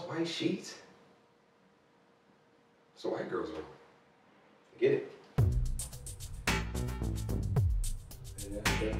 white sheets. It's a white girl's room. Get it? Yeah,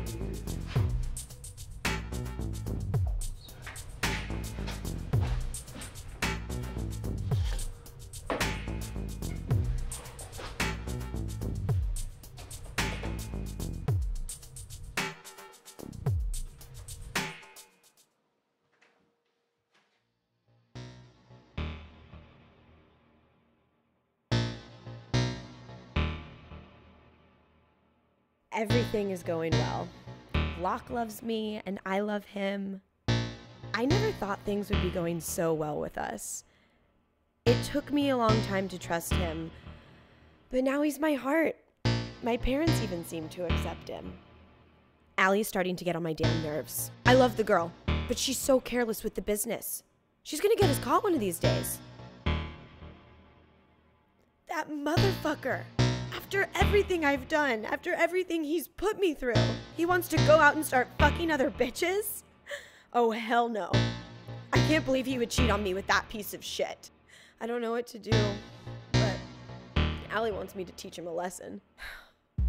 Everything is going well. Locke loves me and I love him. I never thought things would be going so well with us. It took me a long time to trust him, but now he's my heart. My parents even seem to accept him. Allie's starting to get on my damn nerves. I love the girl, but she's so careless with the business. She's gonna get us caught one of these days. That motherfucker. After everything I've done, after everything he's put me through, he wants to go out and start fucking other bitches? Oh, hell no. I can't believe he would cheat on me with that piece of shit. I don't know what to do, but Allie wants me to teach him a lesson.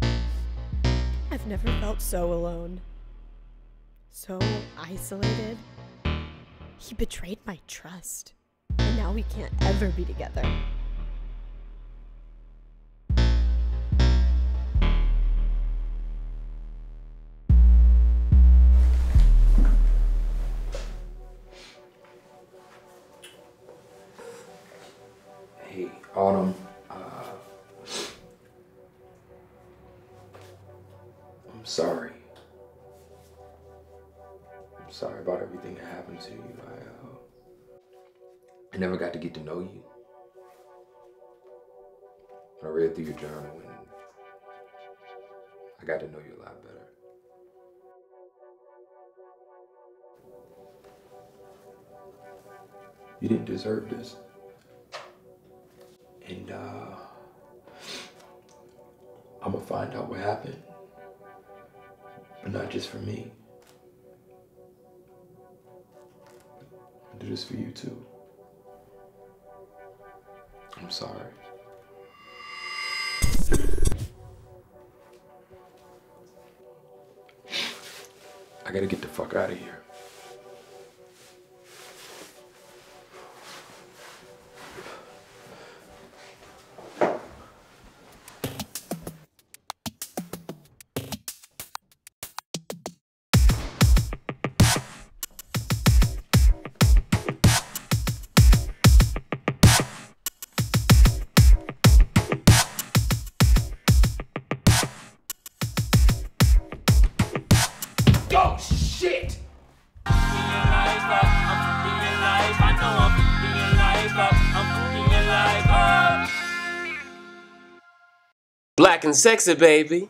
I've never felt so alone, so isolated. He betrayed my trust, and now we can't ever be together. Autumn. Uh, I'm sorry. I'm sorry about everything that happened to you. I, uh, I never got to get to know you. I read through your journal and I got to know you a lot better. You didn't deserve this. And uh, I'm gonna find out what happened. But not just for me. I do this for you too. I'm sorry. I gotta get the fuck out of here. Shit! Black and sexy, baby.